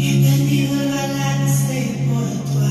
He perdido el balance por tu